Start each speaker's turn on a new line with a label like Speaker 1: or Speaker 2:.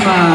Speaker 1: próxima.